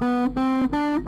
Mm-hmm.